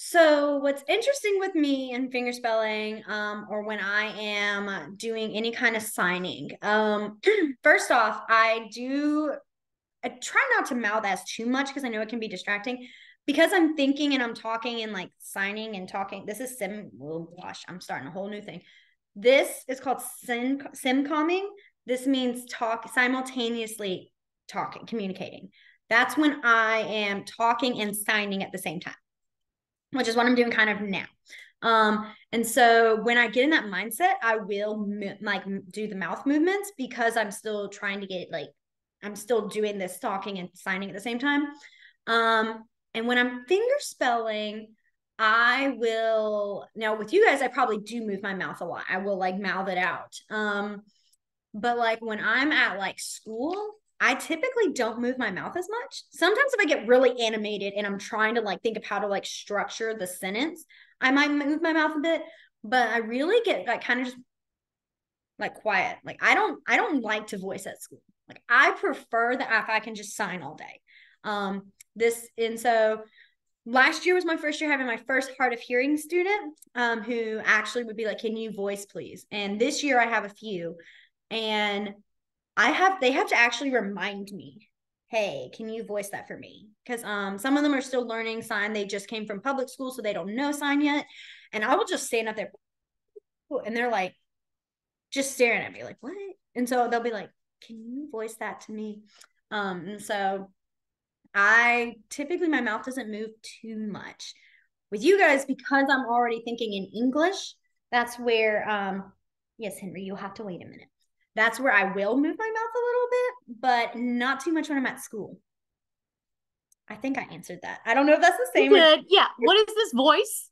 So, what's interesting with me and finger spelling, um, or when I am doing any kind of signing, um, first off, I do I try not to mouth as too much because I know it can be distracting. Because I'm thinking and I'm talking and like signing and talking. This is sim. Oh gosh, I'm starting a whole new thing. This is called sim simcomming. This means talk simultaneously talking, communicating. That's when I am talking and signing at the same time which is what I'm doing kind of now. Um, and so when I get in that mindset, I will like do the mouth movements because I'm still trying to get like I'm still doing this talking and signing at the same time. Um, and when I'm finger spelling, I will now with you guys, I probably do move my mouth a lot. I will like mouth it out. Um, but like when I'm at like school, I typically don't move my mouth as much. Sometimes if I get really animated and I'm trying to like think of how to like structure the sentence, I might move my mouth a bit, but I really get like kind of just like quiet. Like I don't I don't like to voice at school. Like I prefer that if I can just sign all day. Um this and so last year was my first year having my first hard of hearing student um who actually would be like can you voice please and this year i have a few and I have they have to actually remind me, hey, can you voice that for me? Because um some of them are still learning sign. They just came from public school, so they don't know sign yet. And I will just stand up there and they're like just staring at me, like, what? And so they'll be like, Can you voice that to me? Um, and so I typically my mouth doesn't move too much. With you guys, because I'm already thinking in English, that's where um yes, Henry, you'll have to wait a minute. That's where I will move my mouth a little bit, but not too much when I'm at school. I think I answered that. I don't know if that's the same. Good. Yeah. What is this voice?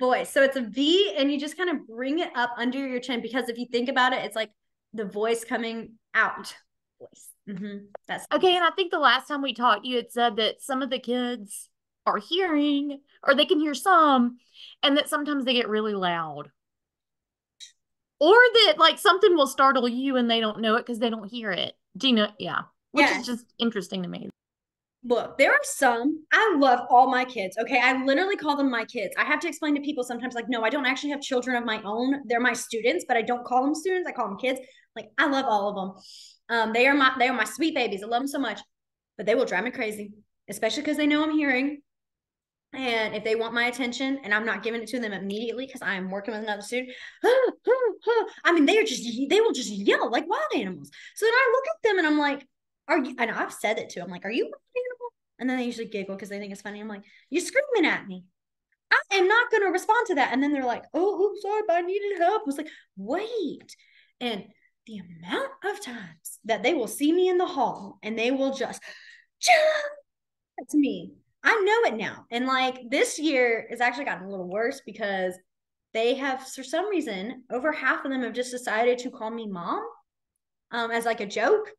Voice. So it's a V and you just kind of bring it up under your chin because if you think about it, it's like the voice coming out. Voice. Mm-hmm. That's okay. And I think the last time we talked, you had said that some of the kids are hearing or they can hear some and that sometimes they get really loud. Or that like something will startle you and they don't know it because they don't hear it. Do you know? Yeah. Which is just interesting to me. Look, there are some. I love all my kids. Okay. I literally call them my kids. I have to explain to people sometimes, like, no, I don't actually have children of my own. They're my students, but I don't call them students. I call them kids. Like, I love all of them. Um, they are my they are my sweet babies. I love them so much, but they will drive me crazy, especially because they know I'm hearing. And if they want my attention and I'm not giving it to them immediately because I am working with another student, I mean, they are just, they will just yell like wild animals. So then I look at them and I'm like, are you, and I've said it to them, like, are you and then they usually giggle because they think it's funny. I'm like, you're screaming at me. I am not going to respond to that. And then they're like, oh, oh, sorry, but I needed help. I was like, wait. And the amount of times that they will see me in the hall and they will just to me. I know it now. And like this year has actually gotten a little worse because they have, for some reason, over half of them have just decided to call me mom um, as like a joke.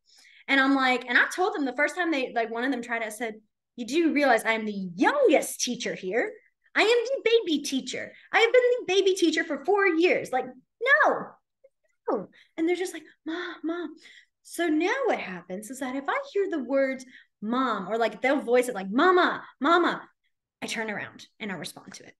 And I'm like, and I told them the first time they like one of them tried it, I said, You do realize I am the youngest teacher here. I am the baby teacher. I have been the baby teacher for four years. Like, no, no. And they're just like, Mom, mom. So now what happens is that if I hear the words mom or like they'll voice it like mama, mama, I turn around and I respond to it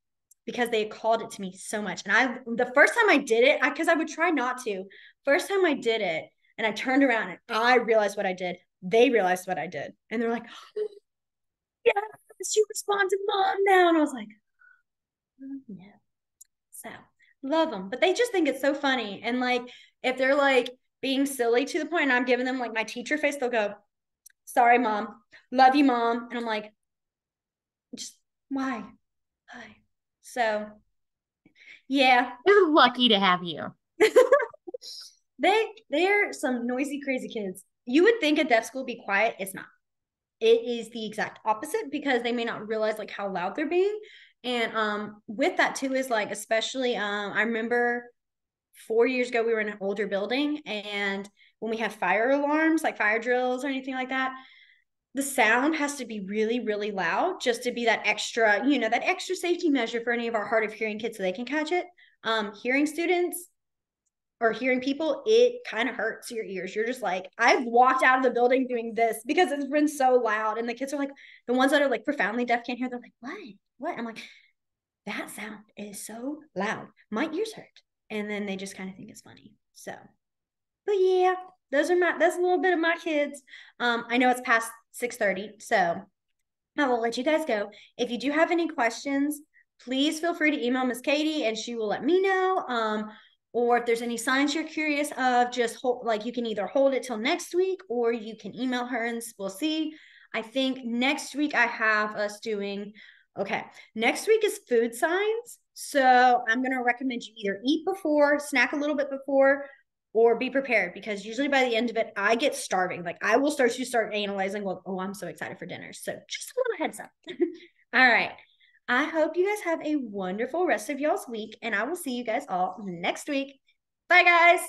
because they called it to me so much. And I, the first time I did it, I because I, I would try not to, first time I did it, and I turned around and I realized what I did. They realized what I did. And they're like, yes, you respond to mom now. And I was like, oh, yeah. So love them. But they just think it's so funny. And like, if they're like being silly to the point and I'm giving them like my teacher face, they'll go, sorry, mom. Love you, mom. And I'm like, just why? Why? So yeah. They're lucky to have you. They they're some noisy, crazy kids. You would think a deaf school be quiet. It's not. It is the exact opposite because they may not realize like how loud they're being. And um with that too is like especially um I remember four years ago we were in an older building and when we have fire alarms like fire drills or anything like that the sound has to be really really loud just to be that extra you know that extra safety measure for any of our hard of hearing kids so they can catch it um hearing students or hearing people, it kind of hurts your ears. You're just like, I've walked out of the building doing this because it's been so loud. And the kids are like, the ones that are like profoundly deaf can't hear. They're like, what? What? I'm like, that sound is so loud. My ears hurt. And then they just kind of think it's funny. So, but yeah, those are my, that's a little bit of my kids. Um, I know it's past 6.30, so I will let you guys go. If you do have any questions, please feel free to email Miss Katie and she will let me know. Um, or if there's any signs you're curious of just hold like you can either hold it till next week or you can email her and we'll see i think next week i have us doing okay next week is food signs so i'm going to recommend you either eat before snack a little bit before or be prepared because usually by the end of it i get starving like i will start to start analyzing well oh i'm so excited for dinner so just a little heads up all right I hope you guys have a wonderful rest of y'all's week, and I will see you guys all next week. Bye, guys.